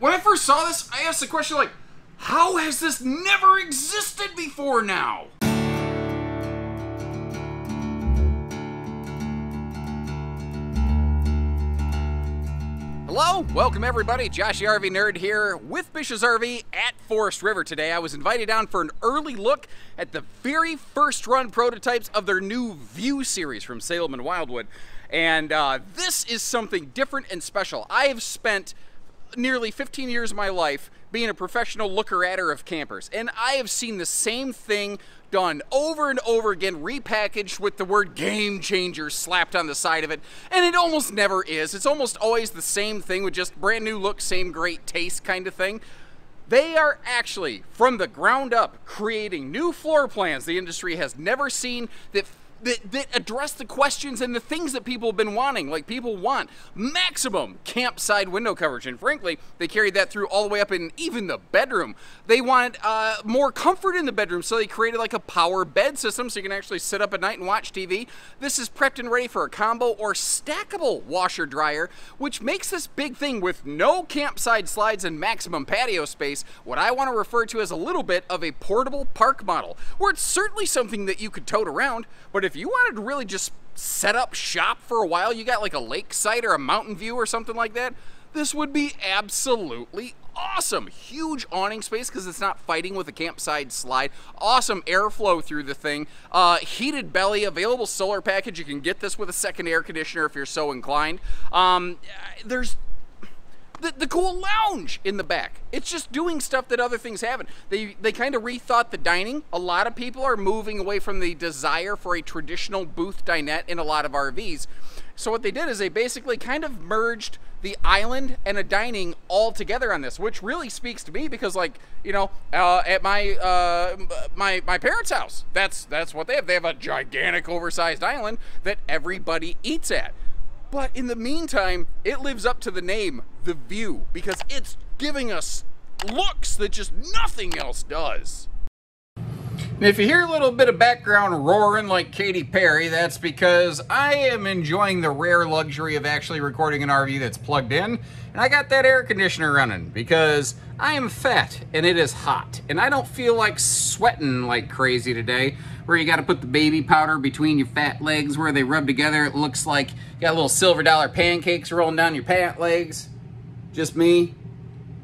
when I first saw this, I asked the question like, how has this never existed before now? Hello, welcome everybody. Josh RV Nerd here with Bish's RV at Forest River today. I was invited down for an early look at the very first run prototypes of their new View series from Salem and Wildwood. And uh, this is something different and special. I have spent nearly 15 years of my life being a professional looker-atter of campers, and I have seen the same thing done over and over again, repackaged with the word game changer slapped on the side of it, and it almost never is. It's almost always the same thing with just brand new look, same great taste kind of thing. They are actually, from the ground up, creating new floor plans the industry has never seen that that, that address the questions and the things that people have been wanting. Like people want maximum campsite window coverage, and frankly, they carried that through all the way up in even the bedroom. They wanted uh, more comfort in the bedroom, so they created like a power bed system so you can actually sit up at night and watch TV. This is prepped and ready for a combo or stackable washer dryer, which makes this big thing with no campsite slides and maximum patio space what I want to refer to as a little bit of a portable park model, where it's certainly something that you could tote around, but if if you wanted to really just set up shop for a while, you got like a lakeside or a mountain view or something like that, this would be absolutely awesome. Huge awning space because it's not fighting with a campsite slide. Awesome airflow through the thing. Uh, heated belly, available solar package. You can get this with a second air conditioner if you're so inclined. Um, there's the, the cool lounge in the back. It's just doing stuff that other things haven't. They, they kind of rethought the dining. A lot of people are moving away from the desire for a traditional booth dinette in a lot of RVs. So what they did is they basically kind of merged the island and a dining all together on this, which really speaks to me because, like, you know, uh, at my uh, my my parents' house, that's that's what they have. They have a gigantic, oversized island that everybody eats at. But in the meantime, it lives up to the name, The View, because it's giving us looks that just nothing else does. And if you hear a little bit of background roaring like Katy Perry, that's because I am enjoying the rare luxury of actually recording an RV that's plugged in, and I got that air conditioner running because I am fat and it is hot, and I don't feel like sweating like crazy today where you got to put the baby powder between your fat legs where they rub together. It looks like you got little silver dollar pancakes rolling down your pant legs. Just me?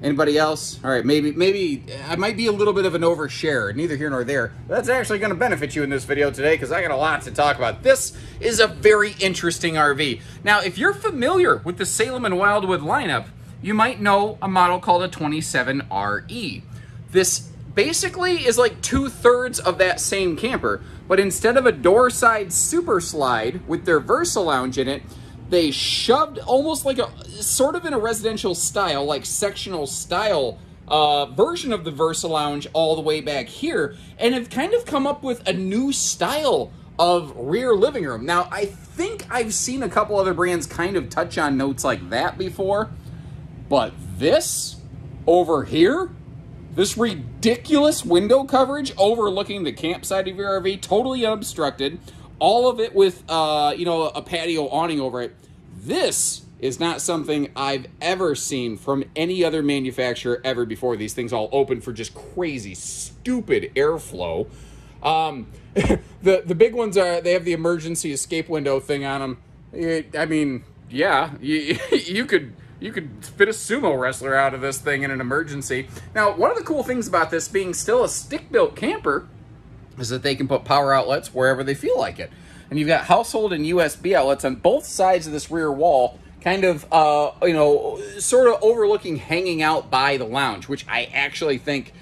Anybody else? All right, maybe maybe I might be a little bit of an overshare, neither here nor there. That's actually going to benefit you in this video today because I got a lot to talk about. This is a very interesting RV. Now, if you're familiar with the Salem and Wildwood lineup, you might know a model called a 27RE. This basically is like two thirds of that same camper, but instead of a door side super slide with their Versa Lounge in it, they shoved almost like a sort of in a residential style, like sectional style uh, version of the Versa Lounge all the way back here, and have kind of come up with a new style of rear living room. Now, I think I've seen a couple other brands kind of touch on notes like that before, but this over here this ridiculous window coverage overlooking the campsite of your RV, totally unobstructed, all of it with, uh, you know, a patio awning over it. This is not something I've ever seen from any other manufacturer ever before. These things all open for just crazy, stupid airflow. Um, the the big ones are they have the emergency escape window thing on them. It, I mean, yeah, you, you could you could fit a sumo wrestler out of this thing in an emergency. Now, one of the cool things about this being still a stick-built camper is that they can put power outlets wherever they feel like it. And you've got household and USB outlets on both sides of this rear wall, kind of, uh, you know, sort of overlooking hanging out by the lounge, which I actually think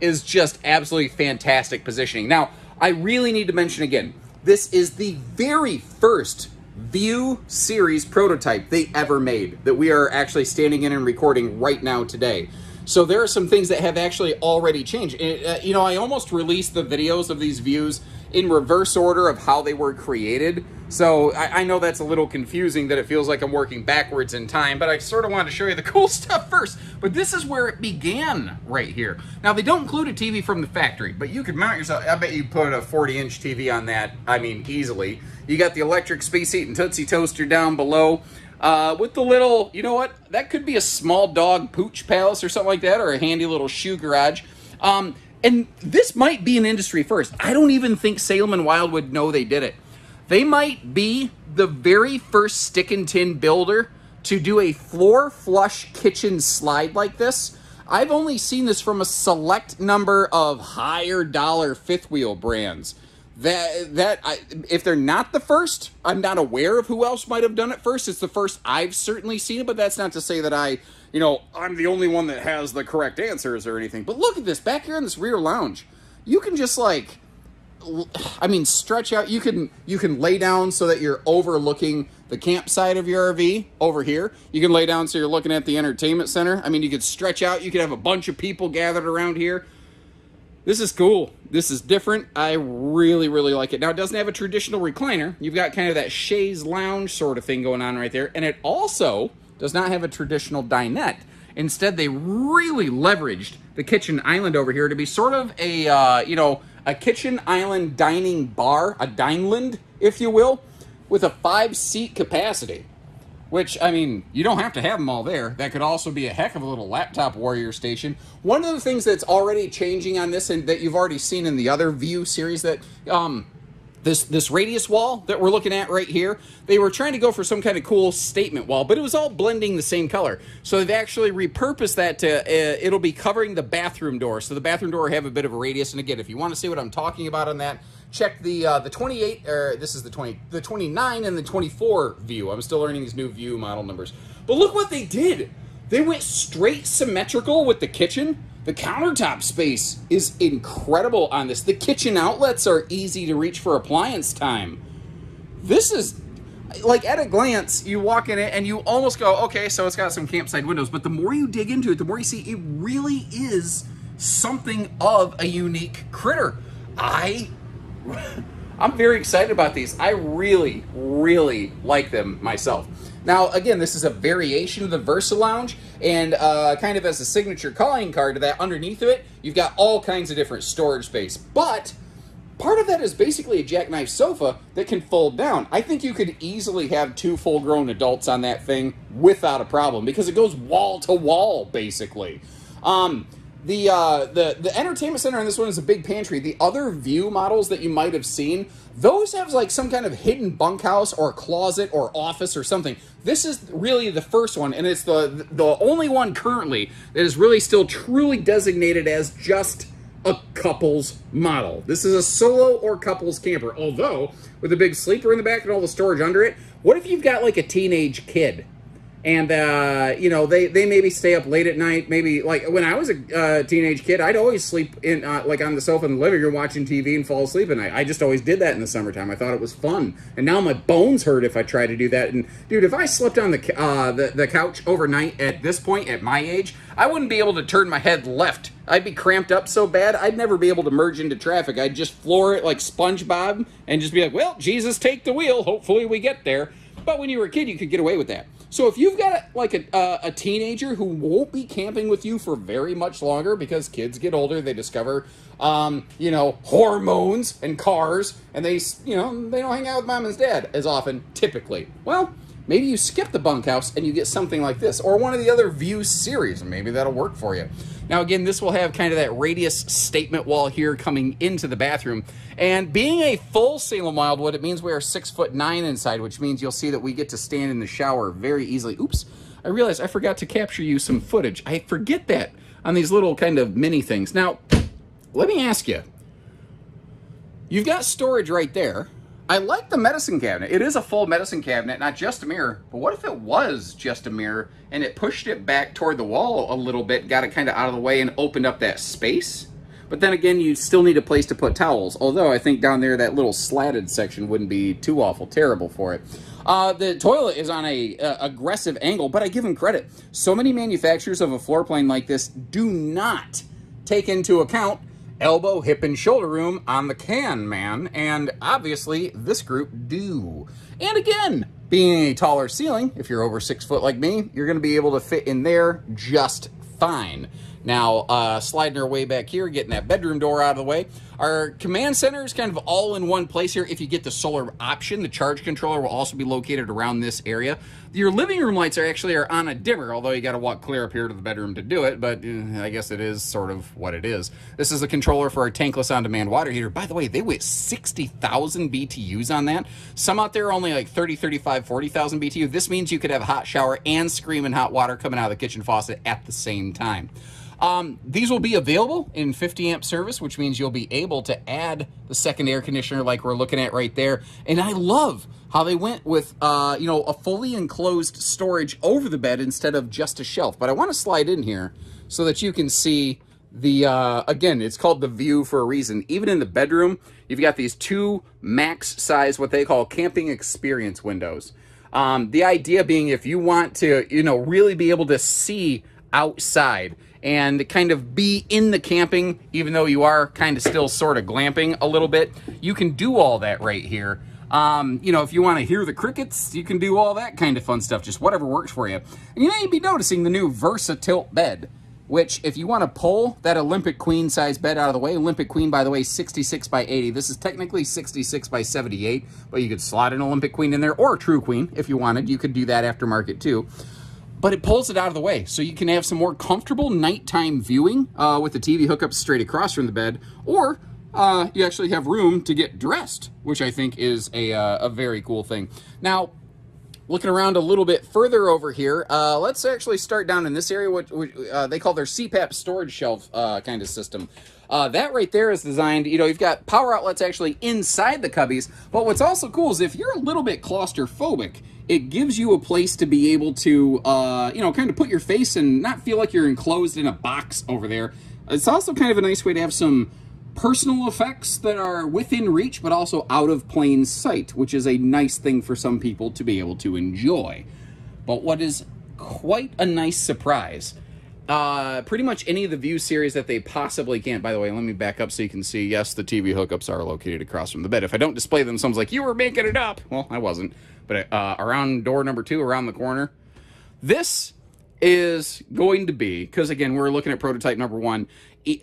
is just absolutely fantastic positioning. Now, I really need to mention again, this is the very first View series prototype they ever made that we are actually standing in and recording right now today. So there are some things that have actually already changed. Uh, you know, I almost released the videos of these views in reverse order of how they were created. So I, I, know that's a little confusing that it feels like I'm working backwards in time, but I sort of wanted to show you the cool stuff first. But this is where it began right here. Now they don't include a TV from the factory, but you could mount yourself, I bet you put a 40 inch TV on that, I mean easily. You got the electric space heat and Tootsie Toaster down below. Uh, with the little, you know what? That could be a small dog pooch palace or something like that, or a handy little shoe garage. Um, and this might be an industry first. I don't even think Salem and Wildwood know they did it. They might be the very first stick and tin builder to do a floor flush kitchen slide like this. I've only seen this from a select number of higher dollar fifth wheel brands. That that I, if they're not the first, I'm not aware of who else might have done it first. It's the first I've certainly seen it, but that's not to say that I, you know, I'm the only one that has the correct answers or anything. But look at this back here in this rear lounge. You can just like I mean, stretch out. You can you can lay down so that you're overlooking the campsite of your RV over here. You can lay down so you're looking at the entertainment center. I mean, you could stretch out. You could have a bunch of people gathered around here. This is cool. This is different. I really, really like it. Now, it doesn't have a traditional recliner. You've got kind of that chaise lounge sort of thing going on right there. And it also does not have a traditional dinette. Instead, they really leveraged the kitchen island over here to be sort of a, uh, you know, a kitchen island dining bar, a dineland, if you will, with a five seat capacity. Which, I mean, you don't have to have them all there. That could also be a heck of a little laptop warrior station. One of the things that's already changing on this and that you've already seen in the other view series that um, this this radius wall that we're looking at right here, they were trying to go for some kind of cool statement wall, but it was all blending the same color. So they've actually repurposed that to, uh, it'll be covering the bathroom door. So the bathroom door have a bit of a radius. And again, if you want to see what I'm talking about on that, check the uh, the 28, or this is the 20, the 29 and the 24 view. I'm still learning these new view model numbers. But look what they did. They went straight symmetrical with the kitchen the countertop space is incredible on this. The kitchen outlets are easy to reach for appliance time. This is like at a glance, you walk in it and you almost go, okay, so it's got some campsite windows. But the more you dig into it, the more you see it really is something of a unique critter. I, I'm very excited about these. I really, really like them myself. Now, again, this is a variation of the Versa Lounge, and uh, kind of as a signature calling card to that, underneath of it, you've got all kinds of different storage space. But part of that is basically a jackknife sofa that can fold down. I think you could easily have two full-grown adults on that thing without a problem because it goes wall to wall, basically. Um, the, uh, the, the entertainment center on this one is a big pantry. The other view models that you might have seen, those have like some kind of hidden bunkhouse or closet or office or something. This is really the first one, and it's the, the only one currently that is really still truly designated as just a couples model. This is a solo or couples camper, although with a big sleeper in the back and all the storage under it, what if you've got like a teenage kid? And uh, you know they they maybe stay up late at night. Maybe like when I was a uh, teenage kid, I'd always sleep in uh, like on the sofa in the living room watching TV and fall asleep at night. I just always did that in the summertime. I thought it was fun, and now my bones hurt if I try to do that. And dude, if I slept on the uh, the, the couch overnight at this point at my age, I wouldn't be able to turn my head left. I'd be cramped up so bad, I'd never be able to merge into traffic. I'd just floor it like SpongeBob and just be like, "Well, Jesus, take the wheel. Hopefully, we get there." But when you were a kid, you could get away with that. So if you've got like a, a teenager who won't be camping with you for very much longer because kids get older, they discover, um, you know, hormones and cars, and they, you know, they don't hang out with mom and dad as often, typically. Well, maybe you skip the bunkhouse and you get something like this, or one of the other view series, and maybe that'll work for you. Now, again, this will have kind of that radius statement wall here coming into the bathroom. And being a full Salem Wildwood, it means we are six foot nine inside, which means you'll see that we get to stand in the shower very easily. Oops, I realized I forgot to capture you some footage. I forget that on these little kind of mini things. Now, let me ask you. You've got storage right there. I like the medicine cabinet. It is a full medicine cabinet, not just a mirror. But what if it was just a mirror and it pushed it back toward the wall a little bit, got it kind of out of the way and opened up that space? But then again, you still need a place to put towels. Although I think down there, that little slatted section wouldn't be too awful terrible for it. Uh, the toilet is on a uh, aggressive angle, but I give them credit. So many manufacturers of a floor plane like this do not take into account elbow, hip, and shoulder room on the can man, and obviously this group do. And again, being a taller ceiling, if you're over six foot like me, you're going to be able to fit in there just fine. Now, uh, sliding our way back here, getting that bedroom door out of the way. Our command center is kind of all in one place here. If you get the solar option, the charge controller will also be located around this area. Your living room lights are actually are on a dimmer, although you got to walk clear up here to the bedroom to do it, but uh, I guess it is sort of what it is. This is the controller for our tankless on-demand water heater. By the way, they weigh 60,000 BTUs on that. Some out there are only like 30, 35, 40,000 BTU. This means you could have a hot shower and screaming hot water coming out of the kitchen faucet at the same time. Um, these will be available in 50 amp service, which means you'll be able to add the second air conditioner like we're looking at right there. And I love how they went with, uh, you know, a fully enclosed storage over the bed instead of just a shelf. But I want to slide in here so that you can see the, uh, again, it's called the view for a reason. Even in the bedroom, you've got these two max size, what they call camping experience windows. Um, the idea being if you want to, you know, really be able to see outside and kind of be in the camping, even though you are kind of still sort of glamping a little bit, you can do all that right here. Um, you know, if you want to hear the crickets, you can do all that kind of fun stuff, just whatever works for you. And you may be noticing the new Versa Tilt bed which if you want to pull that Olympic Queen size bed out of the way, Olympic Queen, by the way, 66 by 80. This is technically 66 by 78, but you could slot an Olympic Queen in there or a True Queen if you wanted. You could do that aftermarket too. But it pulls it out of the way, so you can have some more comfortable nighttime viewing uh, with the TV hookup straight across from the bed, or uh, you actually have room to get dressed, which I think is a, uh, a very cool thing. Now, Looking around a little bit further over here, uh, let's actually start down in this area, what, uh, they call their CPAP storage shelf uh, kind of system. Uh, that right there is designed, you know, you've got power outlets actually inside the cubbies, but what's also cool is if you're a little bit claustrophobic, it gives you a place to be able to, uh, you know, kind of put your face and not feel like you're enclosed in a box over there. It's also kind of a nice way to have some personal effects that are within reach but also out of plain sight, which is a nice thing for some people to be able to enjoy. But what is quite a nice surprise, uh, pretty much any of the View series that they possibly can. By the way, let me back up so you can see, yes, the TV hookups are located across from the bed. If I don't display them, someone's like, you were making it up. Well, I wasn't. But uh, around door number two, around the corner, this is going to be, because again, we're looking at prototype number one,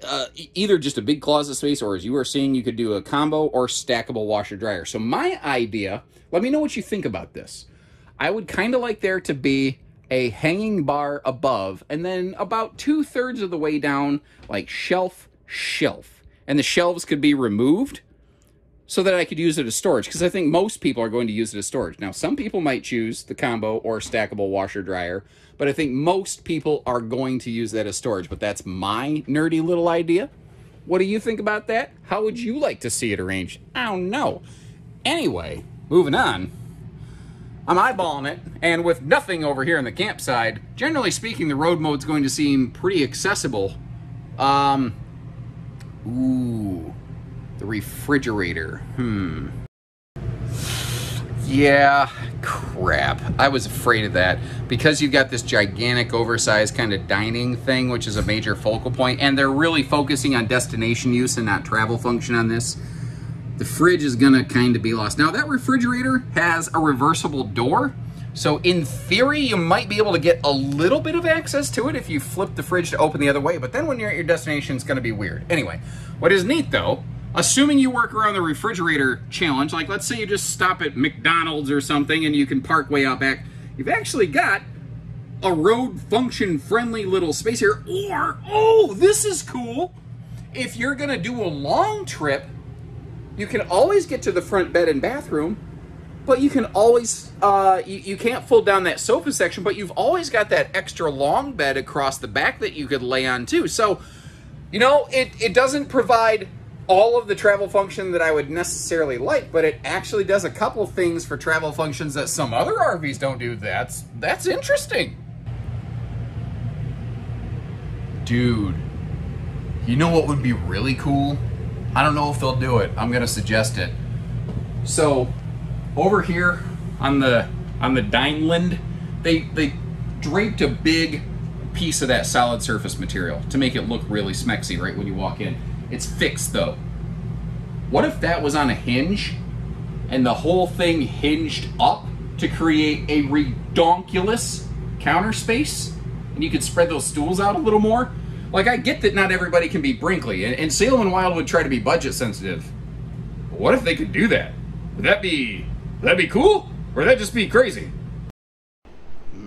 uh, either just a big closet space or as you were seeing, you could do a combo or stackable washer dryer. So my idea, let me know what you think about this. I would kind of like there to be a hanging bar above and then about two thirds of the way down, like shelf, shelf. And the shelves could be removed so that I could use it as storage because I think most people are going to use it as storage. Now, some people might choose the combo or stackable washer dryer, but I think most people are going to use that as storage. But that's my nerdy little idea. What do you think about that? How would you like to see it arranged? I don't know. Anyway, moving on. I'm eyeballing it, and with nothing over here in the campsite, generally speaking, the road mode's going to seem pretty accessible. Um, ooh, the refrigerator. Hmm. Yeah, crap. I was afraid of that. Because you've got this gigantic oversized kind of dining thing, which is a major focal point, and they're really focusing on destination use and not travel function on this, the fridge is gonna kind of be lost. Now that refrigerator has a reversible door, so in theory, you might be able to get a little bit of access to it if you flip the fridge to open the other way, but then when you're at your destination, it's gonna be weird. Anyway, what is neat though Assuming you work around the refrigerator challenge, like let's say you just stop at McDonald's or something and you can park way out back, you've actually got a road function friendly little space here. Or, oh, this is cool. If you're gonna do a long trip, you can always get to the front bed and bathroom, but you can always, uh, you, you can't fold down that sofa section, but you've always got that extra long bed across the back that you could lay on too. So, you know, it, it doesn't provide all of the travel function that I would necessarily like, but it actually does a couple things for travel functions that some other RVs don't do. That's that's interesting. Dude, you know what would be really cool? I don't know if they'll do it. I'm gonna suggest it. So, over here on the on the Dineland, they they draped a big piece of that solid surface material to make it look really smexy right when you walk in. It's fixed though. What if that was on a hinge and the whole thing hinged up to create a redonkulous counter space and you could spread those stools out a little more? Like, I get that not everybody can be Brinkley, and, and Salem and try to be budget sensitive. But What if they could do that? Would that be, would that be cool? Or would that just be crazy?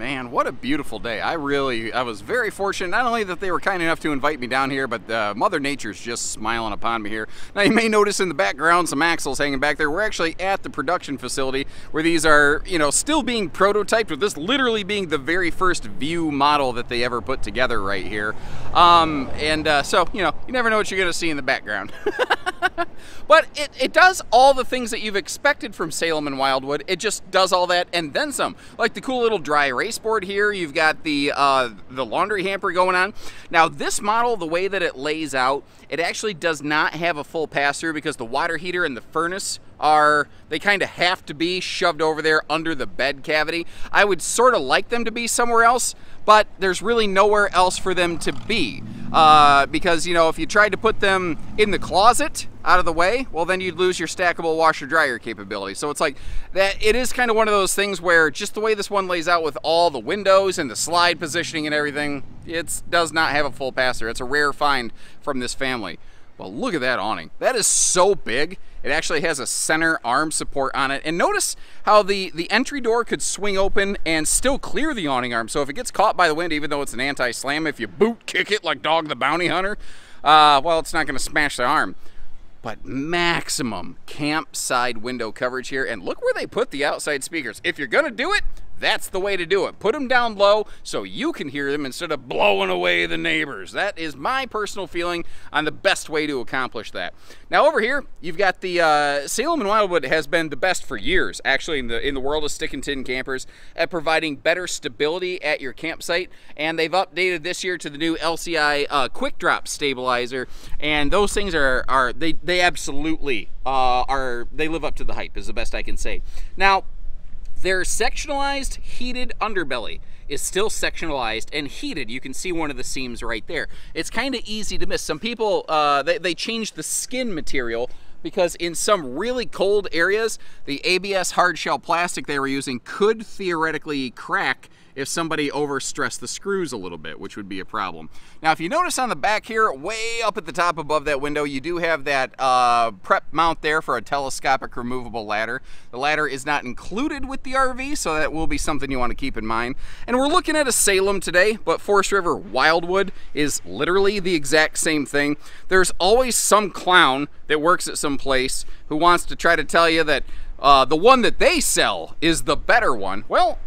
Man, what a beautiful day. I really, I was very fortunate, not only that they were kind enough to invite me down here, but uh, Mother Nature's just smiling upon me here. Now, you may notice in the background some axles hanging back there. We're actually at the production facility where these are, you know, still being prototyped, with this literally being the very first view model that they ever put together right here. Um, and uh, so, you know, you never know what you're going to see in the background. but it, it does all the things that you've expected from Salem and Wildwood. It just does all that and then some. Like the cool little dry erase board here. You've got the, uh, the laundry hamper going on. Now this model, the way that it lays out, it actually does not have a full pass-through because the water heater and the furnace are, they kind of have to be shoved over there under the bed cavity. I would sort of like them to be somewhere else, but there's really nowhere else for them to be. Uh, because, you know, if you tried to put them in the closet out of the way, well, then you'd lose your stackable washer dryer capability. So it's like that, it is kind of one of those things where just the way this one lays out with all the windows and the slide positioning and everything, it does not have a full passer. It's a rare find from this family. Well, look at that awning. That is so big. It actually has a center arm support on it. And notice how the, the entry door could swing open and still clear the awning arm. So if it gets caught by the wind, even though it's an anti-slam, if you boot kick it like Dog the Bounty Hunter, uh, well, it's not going to smash the arm. But maximum campside window coverage here. And look where they put the outside speakers. If you're going to do it, that's the way to do it. Put them down low so you can hear them instead of blowing away the neighbors. That is my personal feeling on the best way to accomplish that. Now over here, you've got the uh, Salem and Wildwood has been the best for years, actually, in the in the world of stick and tin campers at providing better stability at your campsite. And they've updated this year to the new LCI uh, Quick Drop stabilizer, and those things are are they they absolutely uh, are they live up to the hype is the best I can say. Now their sectionalized heated underbelly is still sectionalized and heated. You can see one of the seams right there. It's kind of easy to miss. Some people, uh, they, they changed the skin material because in some really cold areas, the ABS hard shell plastic they were using could theoretically crack if somebody overstressed the screws a little bit, which would be a problem. Now, if you notice on the back here, way up at the top above that window, you do have that uh, prep mount there for a telescopic removable ladder. The ladder is not included with the RV, so that will be something you want to keep in mind. And we're looking at a Salem today, but Forest River Wildwood is literally the exact same thing. There's always some clown that works at some place who wants to try to tell you that uh, the one that they sell is the better one. Well,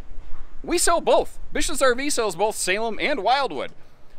we sell both. Bish's RV sells both Salem and Wildwood.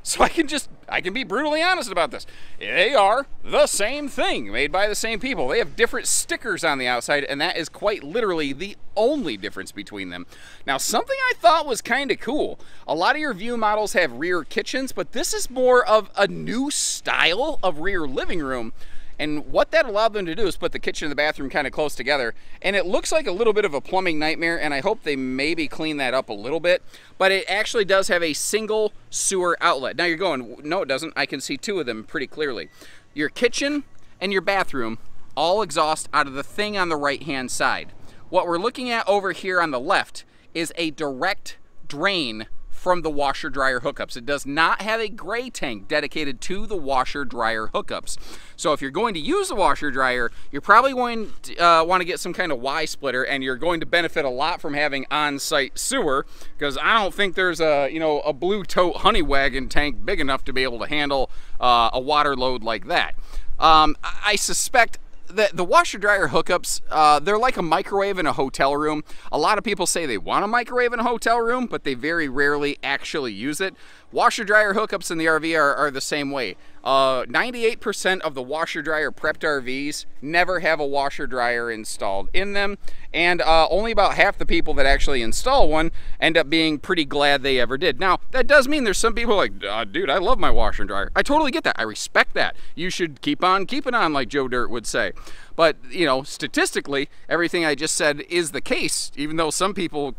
So I can just, I can be brutally honest about this. They are the same thing, made by the same people. They have different stickers on the outside, and that is quite literally the only difference between them. Now, something I thought was kind of cool. A lot of your View models have rear kitchens, but this is more of a new style of rear living room and what that allowed them to do is put the kitchen and the bathroom kind of close together. And it looks like a little bit of a plumbing nightmare, and I hope they maybe clean that up a little bit. But it actually does have a single sewer outlet. Now you're going, no, it doesn't. I can see two of them pretty clearly. Your kitchen and your bathroom all exhaust out of the thing on the right-hand side. What we're looking at over here on the left is a direct drain from the washer dryer hookups. It does not have a gray tank dedicated to the washer dryer hookups. So if you're going to use the washer dryer, you're probably going to uh, want to get some kind of Y splitter and you're going to benefit a lot from having on-site sewer because I don't think there's a, you know, a blue tote honey wagon tank big enough to be able to handle uh, a water load like that. Um, I suspect the, the washer dryer hookups, uh, they're like a microwave in a hotel room. A lot of people say they want a microwave in a hotel room, but they very rarely actually use it. Washer dryer hookups in the RV are, are the same way. 98% uh, of the washer dryer prepped RVs never have a washer dryer installed in them, and uh, only about half the people that actually install one end up being pretty glad they ever did. Now, that does mean there's some people like, uh, dude, I love my washer and dryer. I totally get that. I respect that. You should keep on keeping on, like Joe Dirt would say. But, you know, statistically, everything I just said is the case, even though some people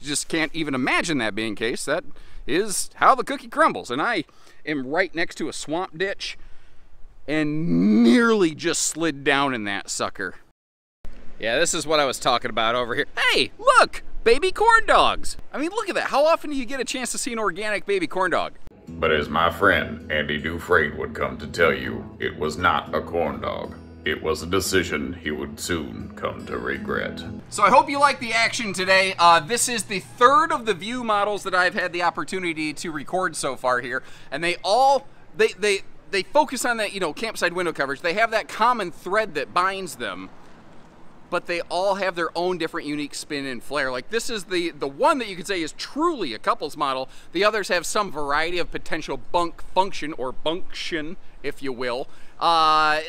just can't even imagine that being case. That is how the cookie crumbles. And I am right next to a swamp ditch and nearly just slid down in that sucker. Yeah, this is what I was talking about over here. Hey, look! Baby corn dogs! I mean, look at that. How often do you get a chance to see an organic baby corn dog? But as my friend Andy Dufresne would come to tell you, it was not a corn dog. It was a decision he would soon come to regret. So I hope you like the action today. Uh, this is the third of the View models that I've had the opportunity to record so far here, and they all they they they focus on that you know campsite window coverage. They have that common thread that binds them, but they all have their own different unique spin and flair. Like this is the the one that you could say is truly a couples model. The others have some variety of potential bunk function or bunction, if you will. Uh,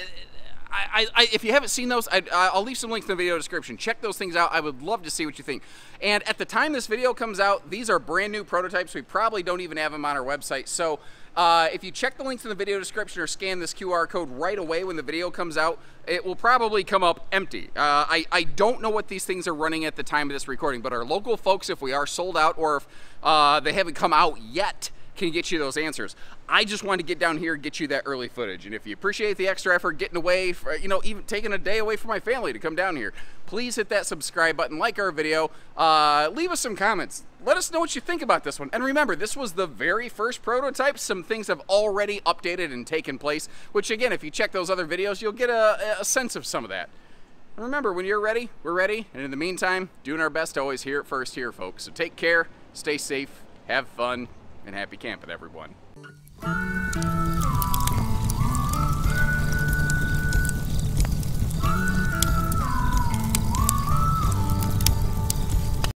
I, I, if you haven't seen those, I, will leave some links in the video description. Check those things out. I would love to see what you think. And at the time this video comes out, these are brand new prototypes. We probably don't even have them on our website. So uh, if you check the links in the video description or scan this QR code right away when the video comes out, it will probably come up empty. Uh, I, I don't know what these things are running at the time of this recording, but our local folks, if we are sold out or if uh, they haven't come out yet, can get you those answers. I just wanted to get down here and get you that early footage. And if you appreciate the extra effort getting away, for, you know, even taking a day away from my family to come down here, please hit that subscribe button, like our video, uh, leave us some comments. Let us know what you think about this one. And remember, this was the very first prototype. Some things have already updated and taken place, which again, if you check those other videos, you'll get a, a sense of some of that. And remember, when you're ready, we're ready. And in the meantime, doing our best to always hear it first here, folks. So take care, stay safe, have fun, and happy camping, everyone.